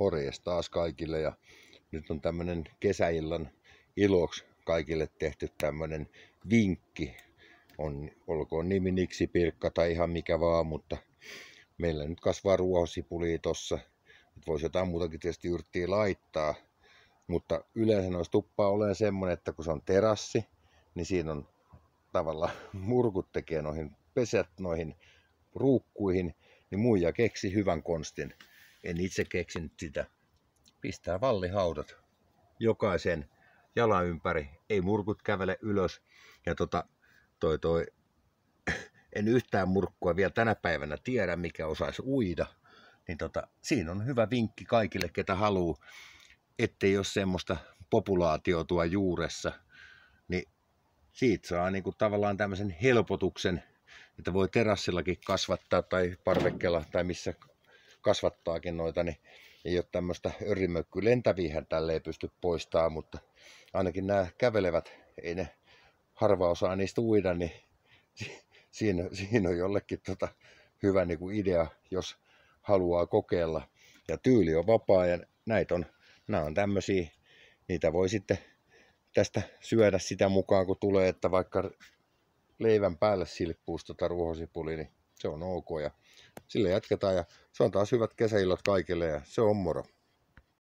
Morjes taas kaikille ja nyt on tämmönen kesäillan iloksi kaikille tehty tämmönen vinkki. On, olkoon nimi Niksi Pirkka tai ihan mikä vaan, mutta meillä nyt kasvaa ruohosipuli tossa. Voisi jotain muutakin tietysti yrttiä laittaa, mutta yleensä noissa tuppaa olen semmonen, että kun se on terassi, niin siinä on tavallaan murkut tekee noihin pesät noihin ruukkuihin, niin muija keksi hyvän konstin. En itse keksinyt sitä. Pistää vallihaudat jokaisen jalan ympäri. Ei murkut kävele ylös. Ja tota, toi toi, en yhtään murkkua vielä tänä päivänä tiedä, mikä osaisi uida. Niin tota, siinä on hyvä vinkki kaikille, ketä haluaa, ettei ole semmoista populaatiotua juuressa. Niin siitä saa niin kuin tavallaan tämmöisen helpotuksen, että voi terassillakin kasvattaa tai parvekkeella tai missä kasvattaakin noita, niin ei ole tämmöistä örimökky lentävihän tälle ei pysty poistamaan, mutta ainakin nämä kävelevät, ei ne harva osaa niistä uida, niin siinä, siinä on jollekin tota hyvä niin kuin idea, jos haluaa kokeilla. Ja tyyli on vapaa ja näitä on, nämä on tämmöisiä, niitä voi sitten tästä syödä sitä mukaan, kun tulee, että vaikka leivän päälle silppuus tota ruohosipuli, niin se on ok. Ja sille jatketaan ja se on taas hyvät kesäillat kaikille ja se on moro.